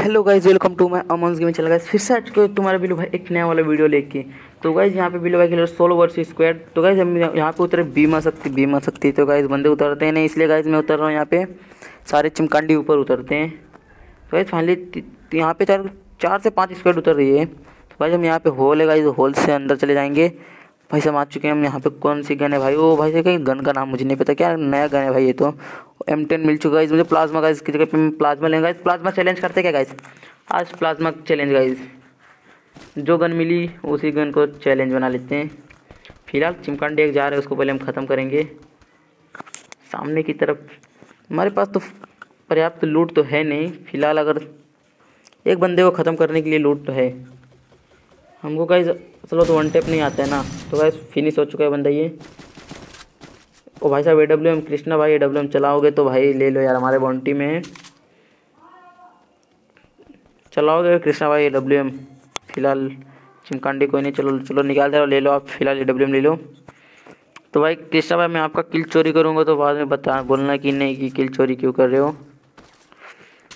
Hello guys welcome to my Aman gaming channel guys फिर से आज के तुम्हारा बिल्लू भाई एक नया वाला वीडियो लेके। तो गाइज़ यहाँ पे बिल्लू भाई खेल सोलो वर्स स्क्वाड तो गाइज़ हम यहाँ पे उतरे बीमा सकती बीमा सकती तो गाइज़ बंदे उतरते हैं नहीं, इसलिए गाइज़ मैं उतर रहा हूँ यहाँ पे। सारे चिमकांडी ऊपर उतरते हैं। तो गाइज़ फाइनली यहाँ पे चार चार से पाँच स्क्वाड उतर रही है। तो गाइज़ हम यहाँ पे होल है गाइज़ होल से अंदर चले जाएँगे। भाई साहब आ चुके हैं हम यहाँ पे। कौन सी गन है भाई? ओ भाई साहब, कहीं गन का नाम मुझे नहीं पता। क्या नया गन है भाई ये तो? एम टेन मिल चुका है। इस मुझे प्लाज्मा की जगह पे प्लाज्मा लेंगे। प्लाज्मा चैलेंज करते क्या, गाइस? आज प्लाज्मा चैलेंज गाइस। जो गन मिली, उसी गन को चैलेंज बना लेते हैं। फ़िलहाल चिमकांडी एक जा रहे हैं, उसको पहले हम ख़त्म करेंगे। सामने की तरफ़, हमारे पास तो पर्याप्त लूट तो है नहीं। फ़िलहाल अगर एक बंदे को ख़त्म करने के लिए लूट तो है। हमको गाइस चलो तो वन टेप नहीं आता है ना। तो गाइस फिनिश हो चुका है बंदा ये। ओ भाई साहब ए डब्ल्यू एम कृष्णा भाई ए डब्ल्यू एम चलाओगे तो भाई ले लो यार हमारे बाउंड्री में। चलाओगे कृष्णा भाई ए डब्ल्यू एम फ़िलहाल चिमकांडी कोई नहीं, चलो चलो निकाल दे, ले लो आप, फ़िलहाल ए डब्ल्यू एम ले लो। तो भाई, कृष्णा भाई, मैं आपका किल चोरी करूँगा तो बाद में बता, बोलना कि नहीं कि किल चोरी क्यों कर रहे हो।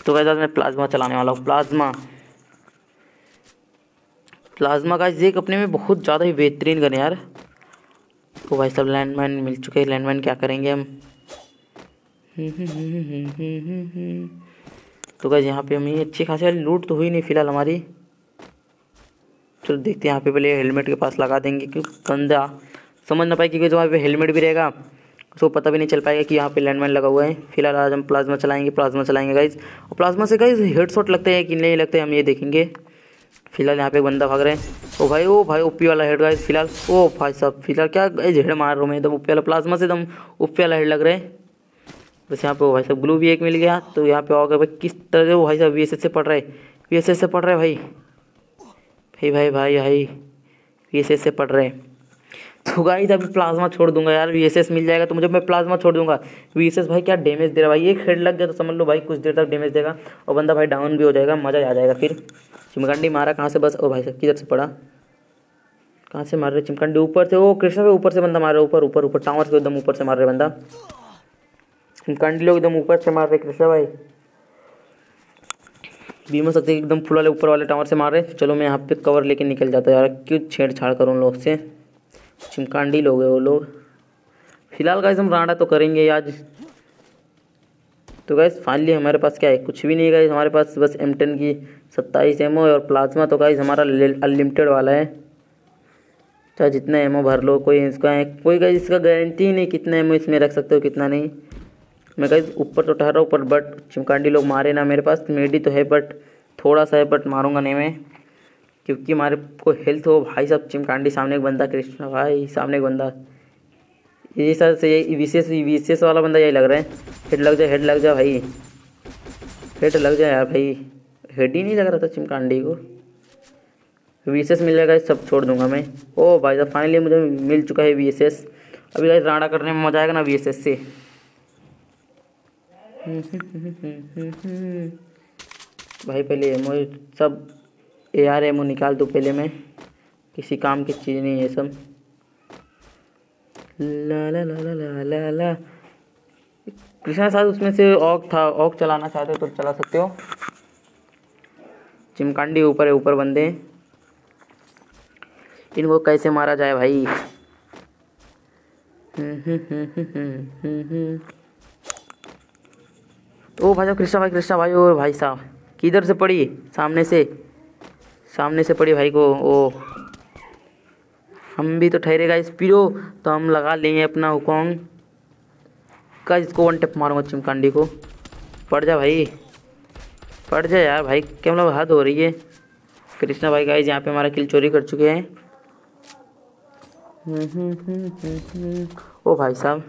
तो वैसे मैं प्लाज्मा चलाने वाला हूँ प्लाज्मा प्लाज्मा का एक अपने में बहुत ज़्यादा ही बेहतरीन गन यार। तो भाई सब लैंडमैन मिल चुके हैं। लैंडमैन क्या करेंगे हम? तो गाइज़ यहाँ पे हमें अच्छी खासी वाली लूट तो हुई नहीं फ़िलहाल हमारी। चलो देखते हैं, यहाँ पे पहले हेलमेट के पास लगा देंगे क्योंकि गंदा समझ ना पाए क्योंकि जो वहाँ पे हेलमेट भी रहेगा। उसको पता भी नहीं चल पाएगा कि यहाँ पे लैंडमैन लगा हुआ है। फ़िलहाल आज हम प्लाज्मा चलाएँगे प्लाज्मा चलाएँगे गाइज़ और प्लाज्मा से गाइज़ हेड शॉट लगते हैं कि नहीं लगते हम ये देखेंगे। फ़िलहाल यहाँ पे एक बंदा भाग रहे हैं। ओ भाई ओ भाई ओपी वाला हेड गाइस फ़िलहाल। ओ भाई साहब, फ़िलहाल क्या हेड मार रहा हूँ मैं एकदम ओपी वाला प्लाज्मा से एकदम ओपी वाला हेड लग रहे हैं। बस यहाँ पे भाई साहब ग्लू भी एक मिल गया तो यहाँ पे आओगे भाई, किस तरह से वो भाई साहब वीएसएस से पढ़ रहे वी से पढ़ रहे भाई? भाई भाई भाई भाई वीएसएस से पढ़ रहे हैं। तो गाइस अभी प्लाज्मा छोड़ दूँगा यार वीएसएस मिल जाएगा तो मुझे, मैं प्लाज्मा छोड़ दूँगा। वीएसएस भाई क्या डैमेज दे रहा भाई? एक हेड लग गया तो समझ लो भाई, कुछ देर तक डैमेज देगा और बंदा भाई डाउन भी हो जाएगा, मज़ा आ जाएगा फिर। चिमकंडी मारा कहाँ से? बस, ओ भाई साहब, किधर से पड़ा? कहाँ से मार रहे चिमकंडी? ऊपर से, ओ कृष्ण ऊपर से बंदा मार रहे ऊपर ऊपर ऊपर टावर से एकदम ऊपर से मार रहे बंदा। चिमकंडी लोग एकदम ऊपर से मार रहे कृष्णा भाई। बीमा सकते एकदम फुल वाले, ऊपर वाले टावर से मार रहे चलो मैं यहाँ पे कवर लेके निकल जाता यार, क्यों छेड़छाड़ करूँ उन लोग से? चिमकांडी लोग है वो लोग। फ़िलहाल गाइस हम राडा तो करेंगे आज। तो गैस फाइनली हमारे पास क्या है? कुछ भी नहीं है हमारे पास बस एम टेन की सत्ताईस एमओ और प्लाज्मा तो गाइस हमारा अनलिमिटेड वाला है। चाहे जितना एमओ भर लो, कोई इसका है, कोई गाइस इसका गारंटी ही नहीं कितना एमओ इसमें रख सकते हो, कितना नहीं। मैं गाइस ऊपर तो ठहरा हूँ, पर बट चिमकांडी लोग मारे ना मेरे पास। मेडी तो है बट थोड़ा सा है बट मारूँगा नहीं मैं। क्योंकि हमारे को हेल्थ हो, भाई साहब, चिमकांडी सामने एक बंदा, कृष्णा भाई सामने एक बंदा। ये सर से यही विशेष विशेष वाला बंदा यही लग रहा है। हेड लग जाए हेड लग जाए भाई। हेड लग जाए यार भाई। हेड ही नहीं लग रहा था चिमकांडी को। विशेष मिल जाएगा, सब छोड़ दूँगा मैं। ओ भाई साहब फाइनली मुझे मिल चुका है वीएसएस अभी गाइस राणा करने में मज़ा आएगा ना वीएसएस से। भाई पहले एमओ सब ए आर एमओ निकाल दो पहले मैं। किसी काम की चीज़ नहीं है सब। ला ला ला ला ला ला ला। कृष्णा साथ उसमें से ऑक था ऑक चलाना चाहते हो तो चला सकते हो। चिमकांडी ऊपर है, ऊपर बंदे। इनको कैसे मारा जाए भाई? हम्म हम्म हम्म हम्म ओ भाई साहब, कृष्णा भाई कृष्णा भाई और भाई साहब। किधर से पड़ी? सामने से। सामने से पड़ी भाई को ओ। हम भी तो ठहरेगा इस पीरो। तो हम लगा लेंगे अपना हुकोंग का इसको वन टेप मारूँगा चिमकांडी को। पड़ जा भाई। पड़ जा यार भाई क्या मतलब हद हो रही है? कृष्णा भाई गाइज़ यहाँ पे हमारा किल चोरी कर चुके हैं। ओ भाई साहब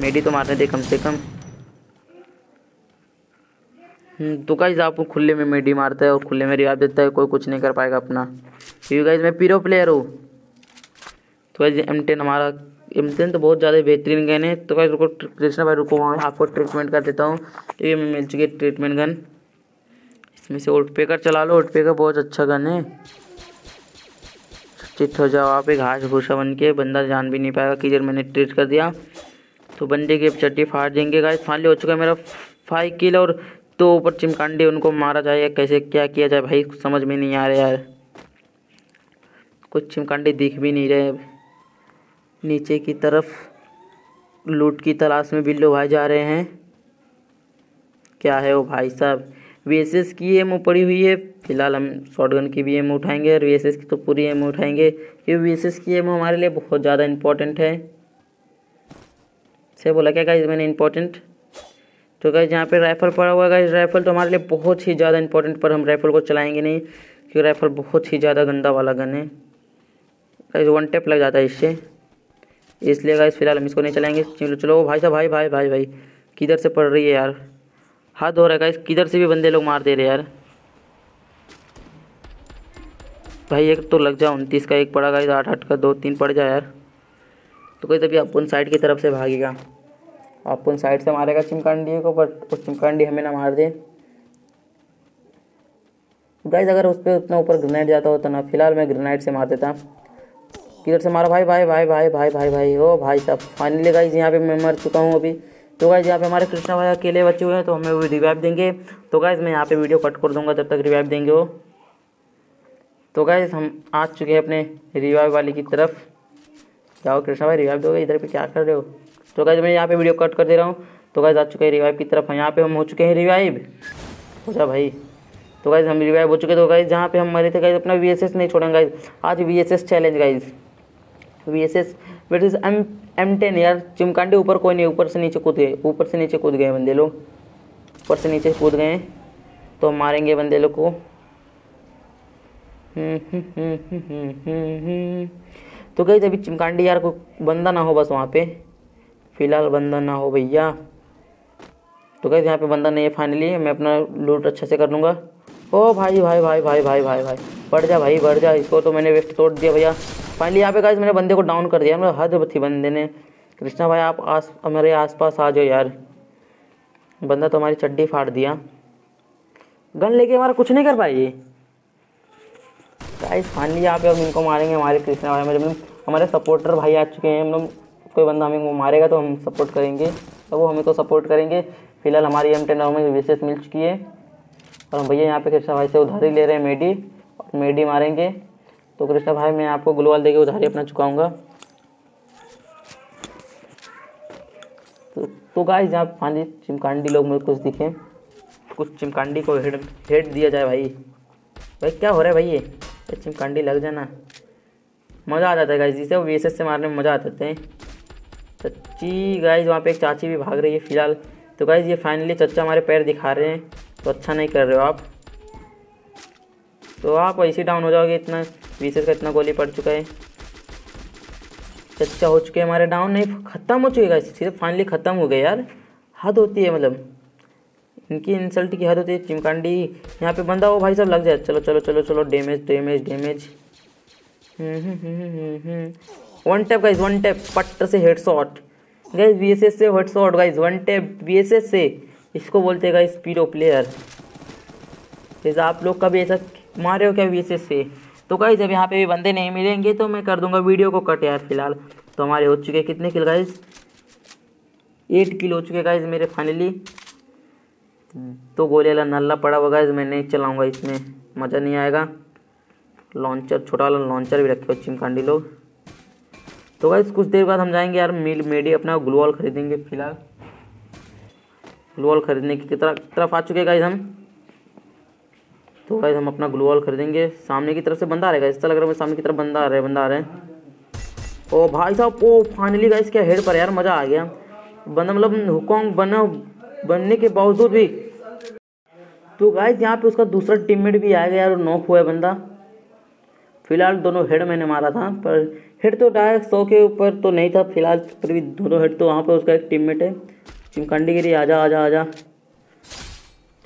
मेडी तो मारने दे कम से कम। हम्म, तो गाइज़ आप खुले में मेडी मारता है और खुले में रिवाज देता है, कोई कुछ नहीं कर पाएगा अपना। क्योंकि गाइज़ मैं पीरो प्लेयर हूँ। तो गाइज़ एम टेन हमारा एम टेन तो बहुत ज़्यादा बेहतरीन गन है। तो गाइज़ रुको, कृष्णा भाई, रुको वहाँ, आपको ट्रीटमेंट कर देता हूँ। ये मैं मिल चुकी है ट्रीटमेंट गन इसमें से ओट पेकर चला लो। ओट पेकर बहुत अच्छा गन है। चिट हो जाओ आप, एक घास भूसा बन के, बंदा जान भी नहीं पाएगा कि किधर मैंने ट्रीट कर दिया। तो बंदे की चट्टी फाड़ देंगे गाइस फाइनली हो चुका है मेरा फाइव किल और तो ऊपर चिमकांडी उनको मारा जाए या कैसे क्या किया जाए भाई समझ में नहीं आ रहा यार। कुछ चिमकांडे दिख भी नहीं रहे नीचे की तरफ़ लूट की तलाश में बिल्लो भाई जा रहे हैं। क्या है वो भाई साहब? वी एस की एम पड़ी हुई है। फ़िलहाल हम शॉटगन की भी एम उठाएँगे और वी की तो पूरी एम उठाएँगे। क्योंकि वी की एम हमारे लिए बहुत ज़्यादा इंपॉर्टेंट है। से बोला क्या गाइज़ मैंने इंपॉर्टेंट तो गाइज़ यहाँ पे राइफल पड़ा हुआ है गाइज़ राइफल तो हमारे लिए बहुत ही ज़्यादा इंपॉर्टेंट पर हम राइफल को चलाएँगे नहीं, क्योंकि राइफल बहुत ही ज़्यादा गंदा वाला गन है। गाइज़ वन टेप लग जाता है इससे। इसलिए गाइज़ फ़िलहाल हम इसको नहीं चलाएँगे। चलो चलो, भाई साहब, भाई भाई भाई भाई, किधर से पड़ रही है यार? हाथ धो रहा है गाइज़ किधर से भी बंदे लोग मार दे रहे यार। भाई, एक तो लग जाओ उनतीस का एक पड़ा गाइज़ आठ आठ का दो, तीन पड़ जाए यार। तो कोई तभी अपन साइड की तरफ़ से भागेगा। अपन साइड से मारेगा चिमकांडी को बट उस चिमकांडी हमें ना मार दे। गाइज़ अगर उस पर उतना ऊपर ग्रेनाइट जाता होता ना, फ़िलहाल मैं ग्रेनाइट से मार देता। किधर से मारा। भाई भाई भाई भाई भाई भाई भाई, ओ भाई साहब फाइनली गाइज़ यहाँ पे मैं मर चुका हूँ अभी। तो गाइज़ यहाँ पे हमारे कृष्णा भाई अकेले बचे हुए हैं तो हमें वो रिवाइव देंगे। तो गाइज़ मैं यहाँ पे वीडियो कट कर दूँगा जब तक रिवाइव देंगे वो। तो गाइज़ हम आ चुके हैं अपने रिवाइव वाले की तरफ़। जाओ कृष्णा भाई रिवाइव दोगे, इधर पे क्या कर रहे हो? तो गाइज़ मैं यहाँ पे वीडियो कट कर दे रहा हूँ। तो गाइज़ आ चुके हैं रिवाइव की तरफ़। यहाँ पे हम हो चुके हैं रिवाइव हो जा भाई। तो गाइज़ हम रिवाइव हो चुके तो गाइज़ जहाँ पे हम मरे थे गाइज़ अपना वी नहीं छोड़ेंगे गाइज़ आज V challenge guys V S S is M M ten यार। चिमकांडे ऊपर कोई नहीं, ऊपर से नीचे कूद गए। ऊपर से नीचे कूद गए बंदे लोग। ऊपर से नीचे कूद गए। तो मारेंगे बंदे लोग को। तो गई अभी चिमकांडी यार को बंदा ना हो बस वहाँ पे। फ़िलहाल बंदा ना हो भैया। तो कैसे यहाँ पे बंदा नहीं है फाइनली मैं अपना लूट अच्छे से कर लूँगा। ओ भाई भाई भाई भाई भाई भाई भाई, बढ़ जा भाई, बढ़ जा, इसको तो मैंने वेस्ट तोड़ दिया भैया। फाइनली यहाँ पे गाइस मैंने बंदे को डाउन कर दिया मतलब हद थी बंदे ने। कृष्णा भाई, आप आस, हमारे आसपास आ जाओ यार। बंदा तो हमारी चड्डी फाड़ दिया। गन लेके हमारा कुछ नहीं कर पाई। गाइस फाइनली यहाँ पे हम इनको मारेंगे, हमारे कृष्णा भाई, हमारे सपोर्टर भाई आ चुके हैं मतलब कोई बंदा हमें वो मारेगा तो हम सपोर्ट करेंगे। तो वो हमें तो सपोर्ट करेंगे। फ़िलहाल हमारी एम टेन में विशेष मिल चुकी है। और हम भैया यहाँ पे कृष्णा भाई से उधारी ले रहे हैं मेडी। और मेडी मारेंगे। तो कृष्णा भाई मैं आपको ग्लोवाल देके उधारी अपना चुकाऊँगा। तो, तो गाइस जहाँ पानी चिमकांडी लोग मुझे कुछ दिखे। कुछ चिमकांडी को हेड हेड दिया जाए भाई। भाई क्या हो रहा है भाई ये? चिमकांडी लग जाना। मज़ा आ जाता है गाइस जिसे वो वी से मारने में मज़ा आ जाते हैं। चच्ची गाइज़ वहाँ पे एक चाची भी भाग रही है फ़िलहाल। तो गाइज़ ये फाइनली चच्चा हमारे पैर दिखा रहे हैं। तो अच्छा नहीं कर रहे हो आप। तो आप ऐसे डाउन हो जाओगे, इतना वीसेस का इतना गोली पड़ चुका है। चच्चा हो चुके हैं हमारे डाउन नहीं, ख़त्म हो चुके सीधे फाइनली ख़त्म हो गए यार। हद होती है मतलब। इनकी इंसल्ट की हद होती है, चिमकांडी। यहाँ पे बंदा हो भाई सब लग जाए। चलो चलो चलो चलो damage damage damage one tap guys one tap पट्ट से हेड शॉट गाइज़ बी से head shot guys one tap B से. इसको बोलते गाइज़ पीरो प्लेयर जैसे आप लोग कभी ऐसा मारे हो क्या वी से? तो गाइज़ जब यहाँ पे भी बंदे नहीं मिलेंगे तो मैं कर दूँगा वीडियो को कट यार फ़िलहाल. तो हमारे हो चुके कितने किल गाइज़ एट किल हो चुके गाइज़ मेरे फाइनली तो गोले वाला नल्ला पड़ा हुआ गाइज़ मैं नहीं चलाऊँगा इसमें. मज़ा नहीं आएगा. लॉन्चर छोटा वाला लॉन्चर भी रखे हो, चिमकांडी लोग. तो गाइज़ कुछ देर बाद हम जाएँगे यार, मिल, मेडी अपना ग्लोअल खरीदेंगे फ़िलहाल। ग्लोअल खरीदने की तरफ़ तरफ़ आ चुके गाइज़ हम। तो गाइज़ हम अपना ग्लूवॉल खरीदेंगे। सामने की तरफ़ से बंदा आ रहा है ऐसा लग रहा है सामने की तरफ़ बंदा आ रहा है, बंदा आ रहा है। ओ भाई साहब, ओ फाइनली गाइस क्या हेड पर यार, मज़ा आ गया। बंदा मतलब हुकोंग बना, बनने के बावजूद भी। तो गाइज़ यहाँ पे उसका दूसरा टीममेट भी आ गया यार नॉक हुआ है बंदा। फ़िलहाल दोनों हेड मैंने मारा था, पर हेड तो डायरेक्ट सौ के ऊपर तो नहीं था, फ़िलहाल पर भी दोनों हेड तो वहाँ पर उसका एक टीममेट है चिमकंडी गिरी आजा आजा आजा।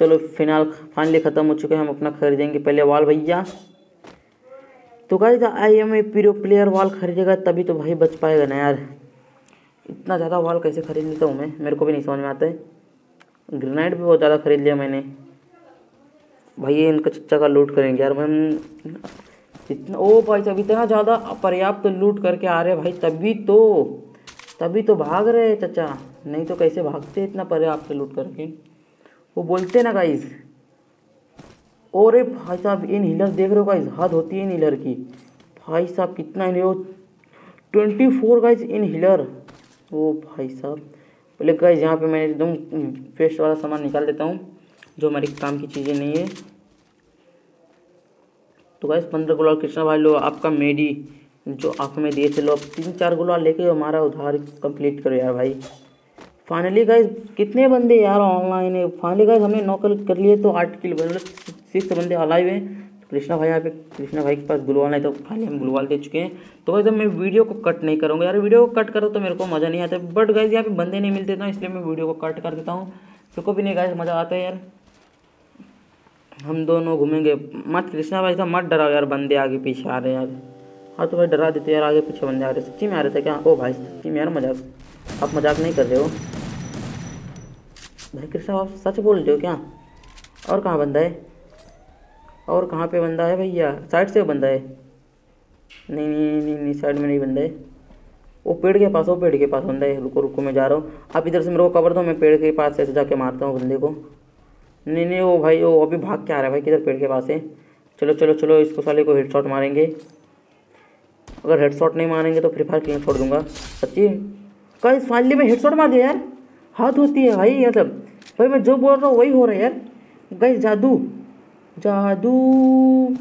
चलो फ़िलहाल फाइनली ख़त्म हो चुके हैं, हम अपना खरीदेंगे पहले वाल भैया। तो guys I am a pro player wall खरीदेगा, तभी तो भाई बच पाएगा ना यार। इतना ज़्यादा वाल कैसे खरीद लेता हूँ मैं? मेरे को भी नहीं समझ में आता है। ग्रेनाइट भी बहुत ज़्यादा खरीद लिया मैंने। भाई इनका चच्चा का लूट करेंगे यार, हम इतना ओ भाई साहब, इतना ज़्यादा पर्याप्त तो लूट करके आ रहे भाई, तभी तो तभी तो भाग रहे चचा। नहीं तो कैसे भागते इतना पर्याप्त लूट करके? वो बोलते ना गाइस और भाई साहब, इन हीलर देख रहे हो गाइस हद होती है इन हीलर की। भाई साहब, कितना इन हो ट्वेंटी फोर गाइज़ इन हीलर ओ भाई साहब। पहले गाइज़ यहाँ पे मैं एकदम फेस्ट वाला सामान निकाल देता हूँ, जो हमारी काम की चीज़ें नहीं है। तो गाइस पंद्रह गुलाल कृष्णा भाई लो, आपका मेडी जो आप हमें दिए थे लो, तीन चार गुलाल लेके हमारा उधार कंप्लीट करो यार भाई। फाइनली गाइस कितने बंदे यार ऑनलाइन है? फाइनली गाइस हमने नौकर कर लिए तो आठ किलो मतलब सिक्स बंदे अलाइव हैं। तो कृष्णा भाई यहाँ पे, कृष्णा भाई के पास गुलवाल है तो फाइनली हम गुलवाल दे चुके हैं। तो गाइस मैं वीडियो को कट नहीं करूँगा यार। वीडियो को कट करो तो मेरे को मज़ा नहीं आता। बट गाइस यहाँ पे बंदे नहीं मिलते ना इसलिए मैं वीडियो को कट कर देता हूँ। फिर को भी नहीं गाइस मज़ा आता है यार। हम दोनों घूमेंगे। मत कृष्णा भाई साहब मत डराओ यार, बंदे आगे पीछे आ रहे हैं यार। हाँ तो भाई डरा देते यार, आगे पीछे बंदे आ रहे सच्ची में आ रहे थे क्या? ओ भाई, सच्ची में यार मज़ाक। आप मज़ाक नहीं कर रहे हो? भाई कृष्णा, आप सच बोल रहे हो क्या? और कहाँ बंदा है? और कहाँ पे बंदा है भैया? साइड से बंदा है? नहीं नहीं नहीं नहीं साइड में नहीं बंदा है। वो पेड़ के पास, वो पेड़ के पास बंदा है। रुको रुको, मैं जा रहा हूँ। आप इधर से मेरे को कवर दो, मैं पेड़ के पास ऐसे जाके मारता हूँ बंदे को। नहीं नहीं, वो भाई, वो अभी भाग के आ रहा है भाई, किधर पेड़ के पास है? चलो चलो चलो, इसको साले को हेड शॉट मारेंगे। अगर हेड शॉट नहीं मारेंगे तो फ्री फायर क्लीन छोड़ दूँगा। सच्ची? कल फाइनली में हेड शॉट मार दिया यार। हाथ होती है भाई मतलब। भाई, मैं जो बोल रहा हूँ वही हो रहा है यार। गई जादू। जादू।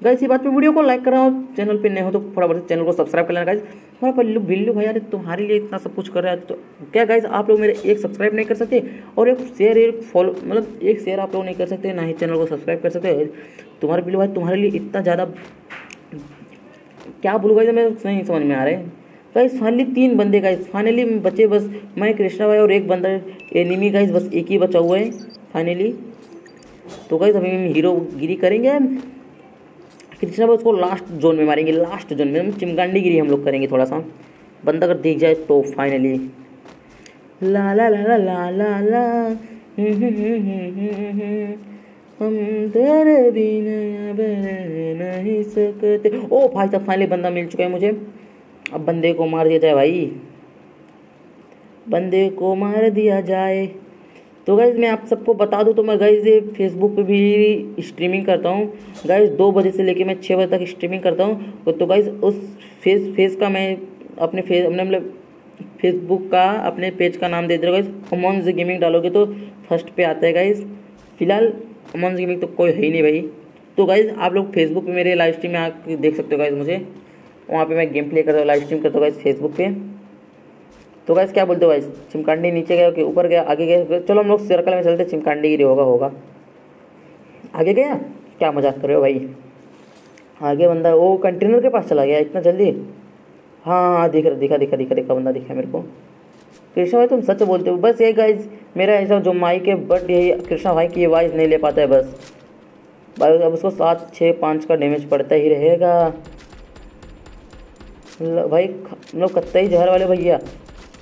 गाइस ये बात पे वीडियो को लाइक कराओ चैनल पे नए हो तो थोड़ा बहुत चैनल को सब्सक्राइब कर लेना गाइस थोड़ा पल्लू बिल्लू भाई यार तुम्हारे लिए इतना सब कुछ कर रहा है तो क्या गाइस आप लोग मेरे एक सब्सक्राइब नहीं कर सकते? और एक शेयर एक फॉलो मतलब एक शेयर आप लोग नहीं कर सकते, ना ही चैनल को सब्सक्राइब कर सकते। तुम्हारे बिल्लू भाई, तुम्हारे लिए इतना ज़्यादा क्या बोलूँ गाइस मैं नहीं समझ में आ रहा है। गाइस फाइनली तीन बंदे गाइस फाइनली बचे बस मैं, कृष्णा भाई और एक बंदा एनिमी गाइस बस एक ही बचा हुआ है फाइनली तो गाइस अभी हम हीरो गिरी करेंगे। कृष्णा उसको लास्ट जोन में मारेंगे लास्ट जोन में। चिमगांडी गिरी हम लोग करेंगे थोड़ा सा। बंदा अगर दिख जाए तो फाइनली ला ला ला ला ला ला ला। हम तेरे बिना नहीं सकते। ओ, भाई साहब फाइनली बंदा मिल चुका है मुझे। अब बंदे को मार दिया जाए भाई। बंदे को मार दिया जाए। तो गाइज़ मैं आप सबको बता दूँ तो मैं गाइज़ ये फेसबुक पे भी स्ट्रीमिंग करता हूँ। गाइज़ दो बजे से लेके मैं छः बजे तक स्ट्रीमिंग करता हूँ। तो गाइज़ उस फेस फेस का मैं अपने फेस अपने मतलब फेसबुक का, अपने पेज का नाम दे दे रहा गाइज़ अमोन्स गेमिंग डालोगे तो फ़र्स्ट पे आता है गाइज़ फ़िलहाल अमोन्स गेमिंग तो कोई है ही नहीं भाई। तो गाइज़ आप लोग फेसबुक पे मेरे लाइव स्ट्रीम में आके देख सकते हो गाइज़ मुझे। वहाँ पे मैं गेम प्ले करता हूँ लाइव स्ट्रीम करता हूँ गाइज़ फेसबुक पे। तो गाइस क्या बोलते हो गाइस चिमकांडी नीचे गया कि ऊपर गया आगे गया चलो हम लोग सर्कल में चलते, चिमकांडी गिरी होगा होगा। आगे गया क्या मज़ाक कर रहे हो भाई? आगे बंदा वो कंटेनर के पास चला गया, इतना जल्दी? हाँ हाँ दिख रहा, दिखा दिखा दिखा दिखा, बंदा दिखा मेरे को। कृष्णा भाई, तुम सच बोलते हो? बस ये गाइज़ मेरा ऐसा जो माइक है बट यही कृष्णा भाई की आवाज़ नहीं ले पाता है, बस। भाई, अब उसको सात छः पाँच का डैमेज पड़ता ही रहेगा। भाई मतलब कत्ता ही जहर वाले भैया।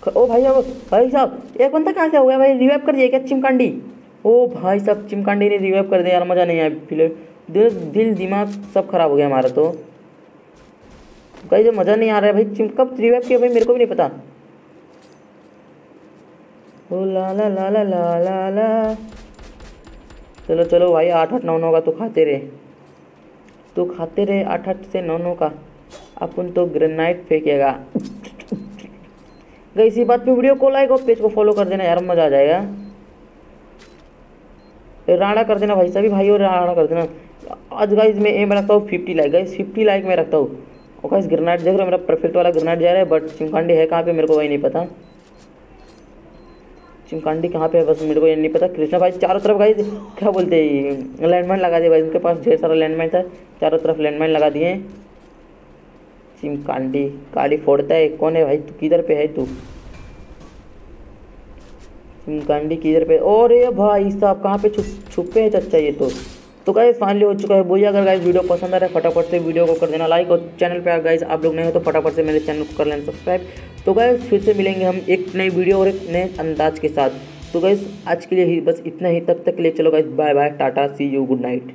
ओ भाई साहब भाई साहब, एक बंदा कहाँ से हो गया भाई? रिवाइव कर दिया क्या चिमकांडी? ओ भाई साहब, चिमकांडी ने रिवाइव कर दिया यार, मज़ा नहीं आया फिर दिल दिल, दिमाग सब खराब हो गया हमारा तो। जो मज़ा नहीं आ रहा है भाई, चिम कब रिवाइव किया भाई, मेरे को भी नहीं पता। ओ ला ला ला ला ला ला ला। चलो चलो भाई, आठ आठ, नौ नौ का तो खाते रहे। तो खाते रहे आठ आठ से नौ नौ का। अपन तो ग्रेनाइट फेंकेगा। गई इसी बात पे वीडियो को लाइक और पेज को फॉलो कर देना यार, मज़ा आ जाएगा। राणा कर देना भाई, सभी भाई और राणा कर देना। आज गाइज़ मैं एम रखता हूँ fifty like guys fifty like में रखता हूँ। और गाइज़ ग्रेनाइट देख रहे हो, मेरा परफेक्ट वाला ग्रेनाइट जा रहा है बट चिमकांडी है कहाँ पे, मेरे को वही नहीं पता। चिमकांडी कहाँ पे है, बस मेरे को ये नहीं पता। कृष्णा भाई, चारों तरफ़ गाइज़ क्या बोलते हैं लैंडमाइन लगा दिए भाई, उनके पास ढेर सारा लैंडमाइन था, चारों तरफ़ लैंडमाइन लगा दिए। चिमकांडी काली फोड़ता है, कौन है भाई, तू किधर पे है तू? चिमकांडी किधर पे? और ये भाई साहब, कहाँ पे छुप, छुपे हैं चच्चा ये तो? तो गाइस फाइनली हो चुका है बोलिए अगर गाइस वीडियो पसंद आ रहा है, फटाफट से वीडियो को कर देना लाइक और चैनल पे गाइस आप लोग नए हो तो फटाफट से मेरे चैनल को कर लेना सब्सक्राइब तो गाइस फिर से मिलेंगे हम एक नई वीडियो और एक नए अंदाज के साथ। तो गाइस आज के लिए ही बस इतना ही, तब तक के लिए चलो guys bye bye tata see you good night